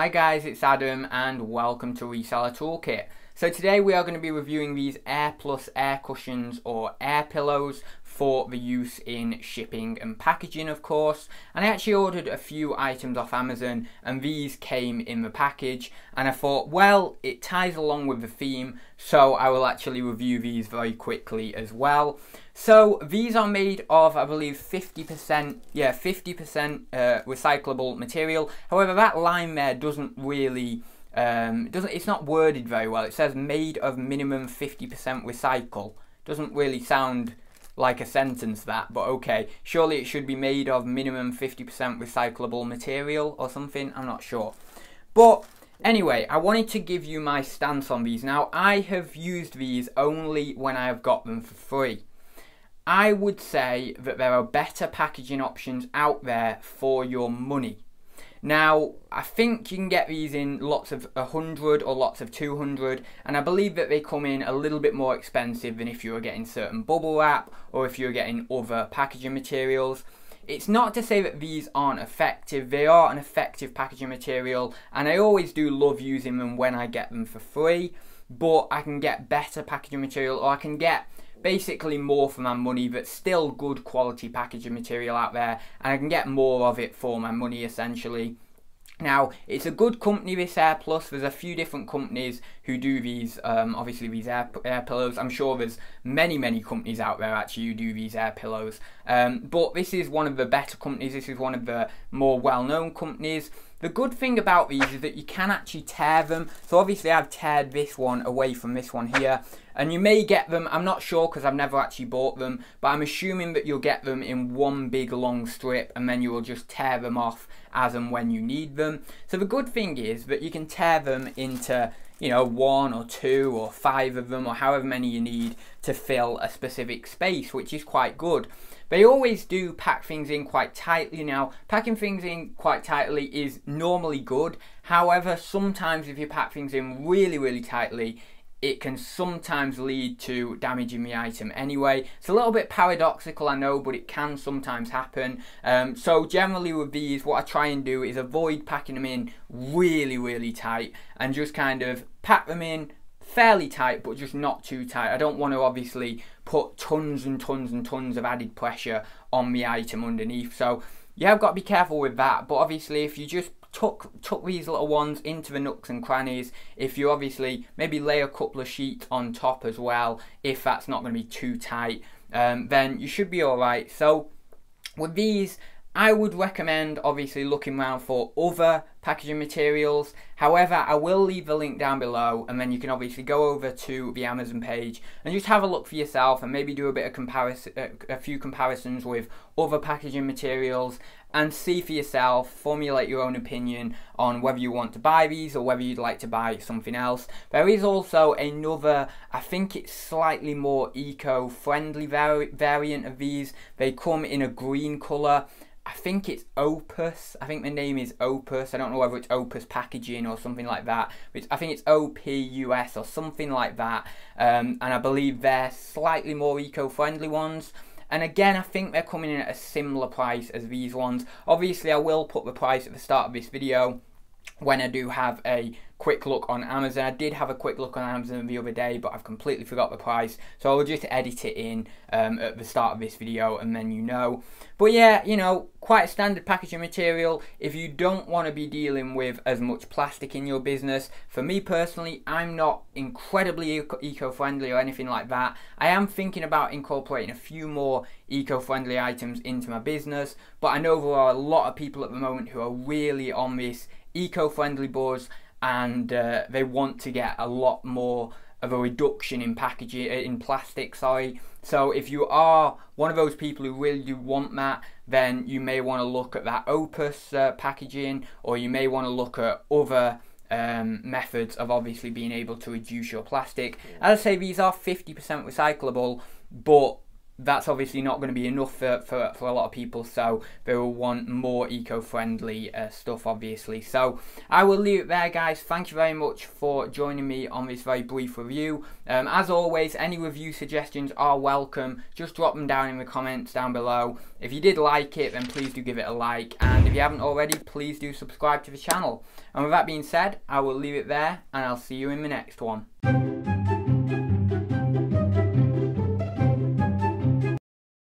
Hi guys, it's Adam and welcome to Reseller Toolkit. So today we are going to be reviewing these Air Plus air cushions or air pillows for the use in shipping and packaging of course and I actually ordered a few items off Amazon and these came in the package and I thought well it ties along with the theme so I will actually review these very quickly as well. So these are made of I believe 50% yeah 50% uh, recyclable material however that line there doesn't really um, it doesn't it's not worded very well it says made of minimum 50% recycle doesn't really sound like a sentence that, but okay. Surely it should be made of minimum 50% recyclable material or something, I'm not sure. But anyway, I wanted to give you my stance on these. Now, I have used these only when I have got them for free. I would say that there are better packaging options out there for your money. Now, I think you can get these in lots of 100 or lots of 200, and I believe that they come in a little bit more expensive than if you were getting certain bubble wrap or if you were getting other packaging materials. It's not to say that these aren't effective, they are an effective packaging material, and I always do love using them when I get them for free, but I can get better packaging material or I can get basically more for my money but still good quality packaging material out there and I can get more of it for my money essentially. Now, it's a good company, this Air Plus. There's a few different companies who do these, um, obviously, these air, air pillows. I'm sure there's many, many companies out there actually who do these air pillows. Um, but this is one of the better companies. This is one of the more well-known companies. The good thing about these is that you can actually tear them. So obviously I've teared this one away from this one here. And you may get them, I'm not sure because I've never actually bought them, but I'm assuming that you'll get them in one big long strip and then you will just tear them off as and when you need them. So the good thing is that you can tear them into you know, one or two or five of them or however many you need to fill a specific space, which is quite good. They always do pack things in quite tightly now. Packing things in quite tightly is normally good. However, sometimes if you pack things in really, really tightly, it can sometimes lead to damaging the item anyway. It's a little bit paradoxical, I know, but it can sometimes happen. Um, so generally with these, what I try and do is avoid packing them in really, really tight and just kind of pack them in fairly tight, but just not too tight. I don't want to obviously put tons and tons and tons of added pressure on the item underneath. So yeah, I've got to be careful with that. But obviously, if you just tuck tuck these little ones into the nooks and crannies. If you obviously maybe lay a couple of sheets on top as well if that's not going to be too tight um, then you should be all right so with these I would recommend obviously looking around for other packaging materials. However, I will leave the link down below and then you can obviously go over to the Amazon page and just have a look for yourself and maybe do a bit of comparison, a few comparisons with other packaging materials and see for yourself, formulate your own opinion on whether you want to buy these or whether you'd like to buy something else. There is also another, I think it's slightly more eco-friendly vari variant of these. They come in a green colour I think it's Opus. I think the name is Opus. I don't know whether it's Opus Packaging or something like that. But I think it's OPUS or something like that. Um, and I believe they're slightly more eco-friendly ones. And again, I think they're coming in at a similar price as these ones. Obviously, I will put the price at the start of this video when I do have a quick look on Amazon. I did have a quick look on Amazon the other day, but I've completely forgot the price. So I'll just edit it in um, at the start of this video and then you know. But yeah, you know, quite standard packaging material. If you don't want to be dealing with as much plastic in your business, for me personally, I'm not incredibly eco-friendly or anything like that. I am thinking about incorporating a few more eco-friendly items into my business, but I know there are a lot of people at the moment who are really on this eco-friendly buzz and uh, they want to get a lot more of a reduction in packaging uh, in plastic sorry. So if you are one of those people who really do want that then you may want to look at that opus uh, packaging or you may want to look at other um, methods of obviously being able to reduce your plastic. As i say these are 50% recyclable but that's obviously not going to be enough for, for, for a lot of people, so they will want more eco-friendly uh, stuff, obviously. So I will leave it there, guys. Thank you very much for joining me on this very brief review. Um, as always, any review suggestions are welcome. Just drop them down in the comments down below. If you did like it, then please do give it a like, and if you haven't already, please do subscribe to the channel. And with that being said, I will leave it there, and I'll see you in the next one.